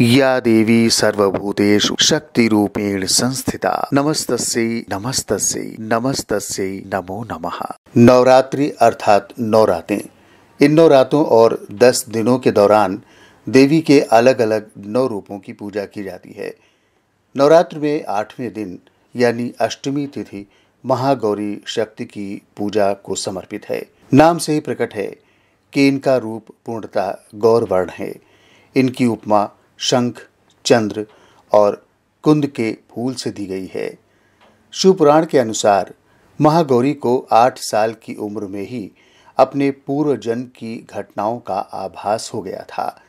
या देवी सर्वभूतेषु शक्तिरूपेण संस्थिता। नमस्तस्यै नमस्तस्यै नमस्तस्यै, नमो नमः। नवरात्रि अर्थात नवरातें। इन नौ रातों और दस दिनों के दौरान देवी के अलग अलग नौ रूपों की पूजा की जाती है। नवरात्र में आठवें दिन, यानी अष्टमी तिथि, महागौरी शक्ति की पूजा को समर्पित है। नाम से ही प्रकट है कि इनका रूप पूर्णतः गौर वर्ण है। इनकी उपमा शंख, चंद्र और कुंद के फूल से दी गई है। शिवपुराण के अनुसार महागौरी को आठ साल की उम्र में ही अपने पूर्व जन्म की घटनाओं का आभास हो गया था।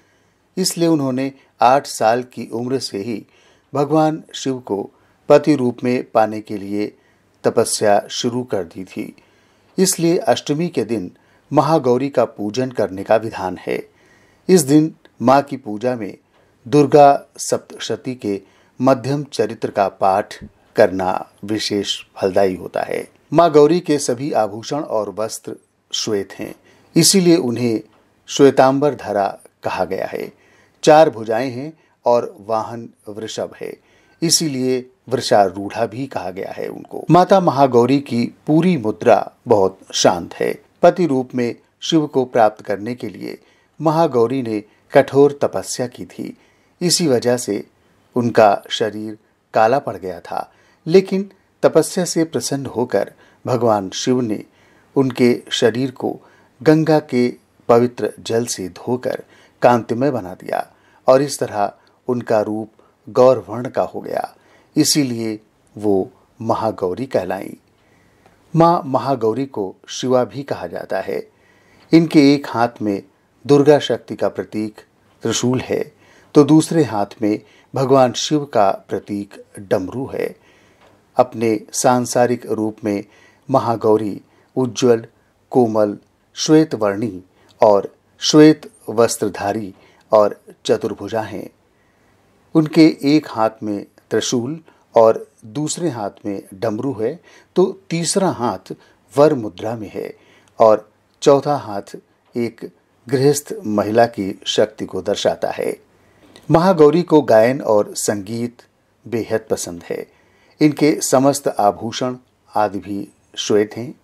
इसलिए उन्होंने आठ साल की उम्र से ही भगवान शिव को पति रूप में पाने के लिए तपस्या शुरू कर दी थी। इसलिए अष्टमी के दिन महागौरी का पूजन करने का विधान है। इस दिन माँ की पूजा में दुर्गा सप्तशती के मध्यम चरित्र का पाठ करना विशेष फलदायी होता है। माँ गौरी के सभी आभूषण और वस्त्र श्वेत हैं, इसीलिए उन्हें श्वेतांबर धरा कहा गया है। चार भुजाएँ हैं और वाहन वृषभ है, इसीलिए वृषारूढ़ा भी कहा गया है उनको। माता महागौरी की पूरी मुद्रा बहुत शांत है। पति रूप में शिव को प्राप्त करने के लिए महागौरी ने कठोर तपस्या की थी। इसी वजह से उनका शरीर काला पड़ गया था। लेकिन तपस्या से प्रसन्न होकर भगवान शिव ने उनके शरीर को गंगा के पवित्र जल से धोकर कांतिमय बना दिया और इस तरह उनका रूप गौरवर्ण का हो गया। इसीलिए वो महागौरी कहलाई। माँ महागौरी को शिवा भी कहा जाता है। इनके एक हाथ में दुर्गा शक्ति का प्रतीक त्रिशूल है। तो दूसरे हाथ में भगवान शिव का प्रतीक डमरू है। अपने सांसारिक रूप में महागौरी, उज्जवल, कोमल श्वेत वर्णी और श्वेत वस्त्रधारी और चतुर्भुजा हैं। उनके एक हाथ में त्रिशूल और दूसरे हाथ में डमरू है तो तीसरा हाथ वर मुद्रा में है और चौथा हाथ एक गृहस्थ महिला की शक्ति को दर्शाता है। महागौरी को गायन और संगीत बेहद पसंद है। इनके समस्त आभूषण आदि भी श्वेत हैं।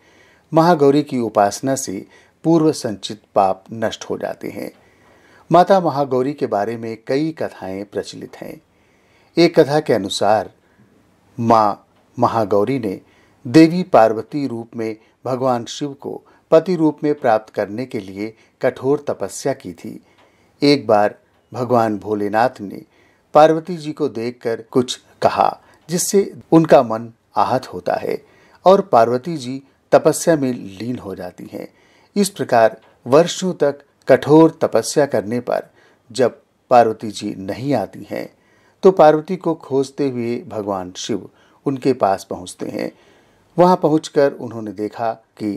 महागौरी की उपासना से पूर्व संचित पाप नष्ट हो जाते हैं। माता महागौरी के बारे में कई कथाएँ प्रचलित हैं। एक कथा के अनुसार, माँ महागौरी ने देवी पार्वती रूप में भगवान शिव को पति रूप में प्राप्त करने के लिए कठोर तपस्या की थी। एक बार भगवान भोलेनाथ ने पार्वती जी को देखकर कुछ कहा, जिससे उनका मन आहत होता है और पार्वती जी तपस्या में लीन हो जाती हैं। इस प्रकार वर्षों तक कठोर तपस्या करने पर जब पार्वती जी नहीं आती हैं तो पार्वती को खोजते हुए भगवान शिव उनके पास पहुँचते हैं। वहाँ पहुंचकर उन्होंने देखा कि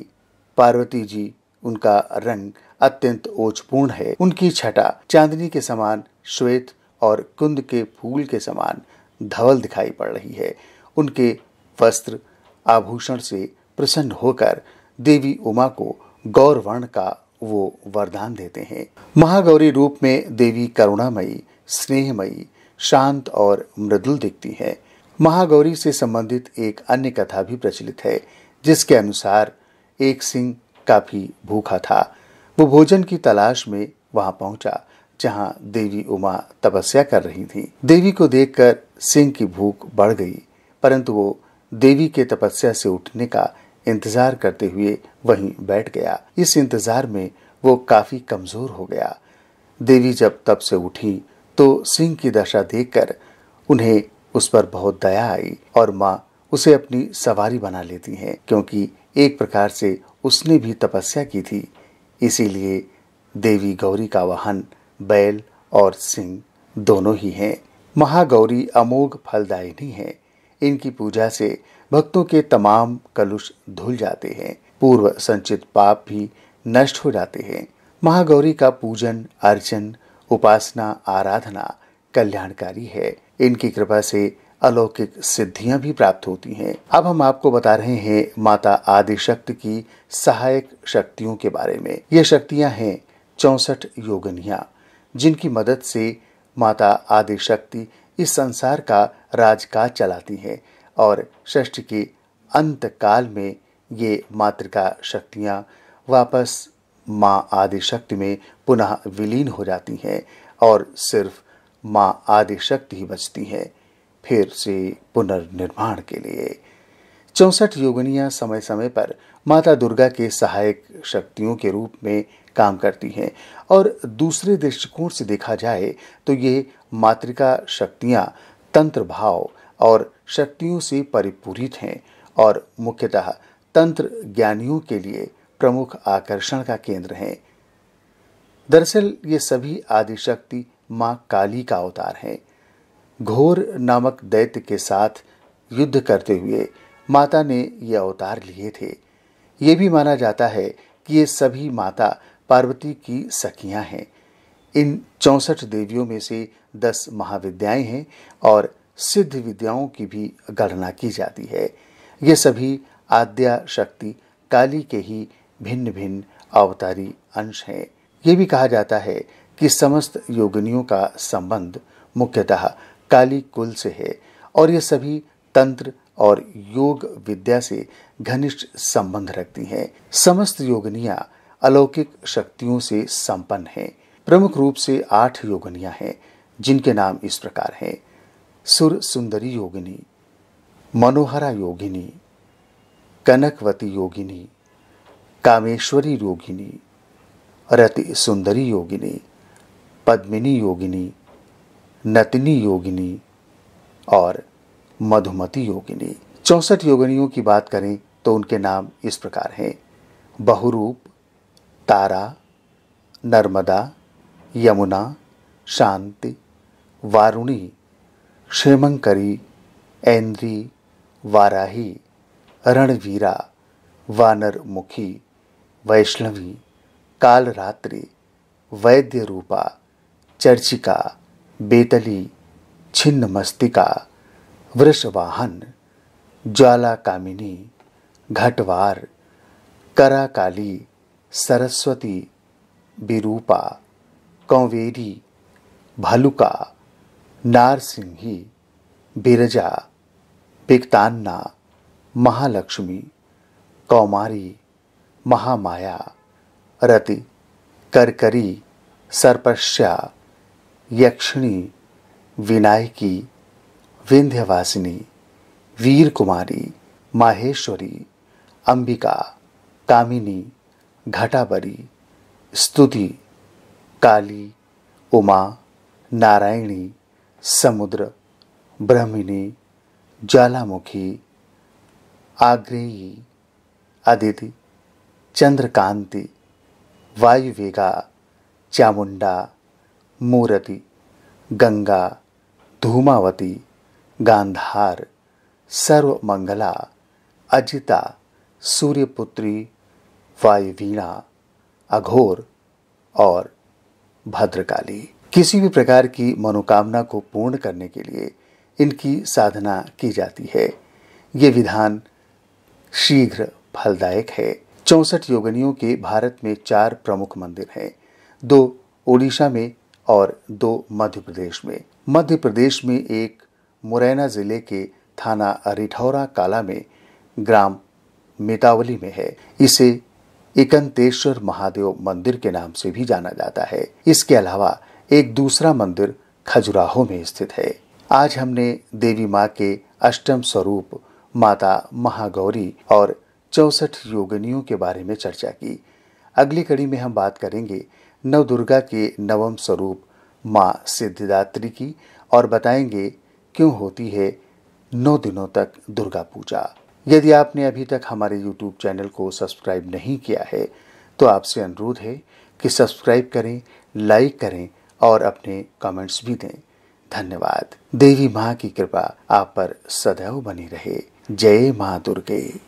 पार्वती जी उनका रंग अत्यंत ओजपूर्ण है। उनकी छटा चांदनी के समान, श्वेत और कुंद के फूल के समान धवल दिखाई पड़ रही है। उनके वस्त्र आभूषण से प्रसन्न होकर देवी उमा को गौर वर्ण का वो वरदान देते हैं। महागौरी रूप में देवी करुणामयी, स्नेहमयी, शांत और मृदुल दिखती है। महागौरी से संबंधित एक अन्य कथा भी प्रचलित है, जिसके अनुसार एक सिंह काफ़ी भूखा था। वो भोजन की तलाश में वहाँ पहुँचा, जहाँ देवी उमा तपस्या कर रही थी। देवी को देखकर सिंह की भूख बढ़ गई, परंतु वो देवी के तपस्या से उठने का इंतज़ार करते हुए वहीं बैठ गया। इस इंतज़ार में वो काफ़ी कमज़ोर हो गया। देवी जब तब से उठी तो सिंह की दशा देखकर उन्हें उस पर बहुत दया आई और माँ उसे अपनी सवारी बना लेती हैं, क्योंकि एक प्रकार से उसने भी तपस्या की थी। इसीलिए देवी गौरी का वाहन, बैल और सिंह दोनों ही हैं। महागौरी अमोघ फलदायिनी है। इनकी पूजा से भक्तों के तमाम कलुष धुल जाते हैं। पूर्व संचित पाप भी नष्ट हो जाते हैं। महागौरी का पूजन, अर्चन, उपासना, आराधना कल्याणकारी है। इनकी कृपा से अलौकिक सिद्धियाँ भी प्राप्त होती हैं। अब हम आपको बता रहे हैं माता आदि शक्ति की सहायक शक्तियों के बारे में। ये शक्तियाँ हैं चौसठ योगनिया, जिनकी मदद से माता आदि शक्ति इस संसार का राजकाज चलाती हैं और षष्ठ के अंत काल में ये मातृका शक्तियाँ वापस माँ आदि शक्ति में पुनः विलीन हो जाती हैं और सिर्फ़ माँ आदि शक्ति ही बचती है। फिर से पुनर्निर्माण के लिए। चौसठ योगनियाँ समय समय पर माता दुर्गा के सहायक शक्तियों के रूप में काम करती हैं और दूसरे दृष्टिकोण से देखा जाए तो ये मातृका शक्तियाँ तंत्र भाव और शक्तियों से परिपूरित हैं और मुख्यतः तंत्र ज्ञानियों के लिए प्रमुख आकर्षण का केंद्र हैं। दरअसल ये सभी आदिशक्ति माँ काली का अवतार हैं। घोर नामक दैत्य के साथ युद्ध करते हुए माता ने ये अवतार लिए थे। ये भी माना जाता है कि ये सभी माता पार्वती की सखियाँ हैं। इन चौसठ देवियों में से दस महाविद्याएँ हैं और सिद्ध विद्याओं की भी गणना की जाती है। ये सभी आद्या शक्ति काली के ही भिन्न भिन्न अवतारी अंश हैं। ये भी कहा जाता है कि समस्त योगिनियों का संबंध मुख्यतः काली कुल से है और ये सभी तंत्र और योग विद्या से घनिष्ठ संबंध रखती हैं। समस्त योगनियाँ अलौकिक शक्तियों से संपन्न हैं। प्रमुख रूप से आठ योगनियाँ हैं, जिनके नाम इस प्रकार हैं। सुर सुंदरी योगिनी, मनोहरा योगिनी, कनकवती योगिनी, कामेश्वरी योगिनी, रति सुंदरी योगिनी, पद्मिनी योगिनी नतिनी योगिनी और मधुमती योगिनी। चौसठ योगिनियों की बात करें तो उनके नाम इस प्रकार हैं। बहुरूप, तारा, नर्मदा, यमुना, शांति, वारुणी, क्षेमंकरी, ऐन्द्री, वाराही, रणवीरा, वानरमुखी, वैष्णवी, कालरात्रि वैद्य रूपा चर्चिका बेतली छिन्न मस्तिका, वृषवाहन ज्वाला कामिनी घटवार, कराकाली, सरस्वती, बिरूपा, कौवेरी, भलुका, नारसिंही, बिरजा, बिकतान्ना, महालक्ष्मी, कौमारी, महामाया, रति, करकरी, सर्पश्या यक्षिणी, विनायकी, विंध्यवासिनी वीर कुमारी माहेश्वरी, अंबिका, कामिनी, घटाबरी, स्तुति, काली, उमा, नारायणी, समुद्र, ब्रह्मिणी, ज्वालामुखी आग्रेयी अदिति, चंद्रकांति, वायुवेगा, चामुंडा मूरति, गंगा, धूमावती, गांधार, सर्वमंगला, अजिता, सूर्यपुत्री, वायुवीणा, अघोर और भद्रकाली। किसी भी प्रकार की मनोकामना को पूर्ण करने के लिए इनकी साधना की जाती है। ये विधान शीघ्र फलदायक है। चौसठ योगनियों के भारत में चार प्रमुख मंदिर हैं। दो ओडिशा में और दो मध्य प्रदेश में। मध्य प्रदेश में एक मुरैना ज़िले के थाना रिठौरा काला में ग्राम मितावली में है। इसे इकंतेश्वर महादेव मंदिर के नाम से भी जाना जाता है। इसके अलावा एक दूसरा मंदिर खजुराहो में स्थित है। आज हमने देवी माँ के अष्टम स्वरूप, माता महागौरी और चौसठ योगिनियों के बारे में चर्चा की। अगली कड़ी में हम बात करेंगे नव दुर्गा के नवम स्वरूप माँ सिद्धिदात्री की और बताएँगे क्यों होती है नौ दिनों तक दुर्गा पूजा। यदि आपने अभी तक हमारे YouTube चैनल को सब्सक्राइब नहीं किया है तो आपसे अनुरोध है कि सब्सक्राइब करें, लाइक करें और अपने कमेंट्स भी दें। धन्यवाद। देवी माँ की कृपा आप पर सदैव बनी रहे। जय माँ दुर्गे।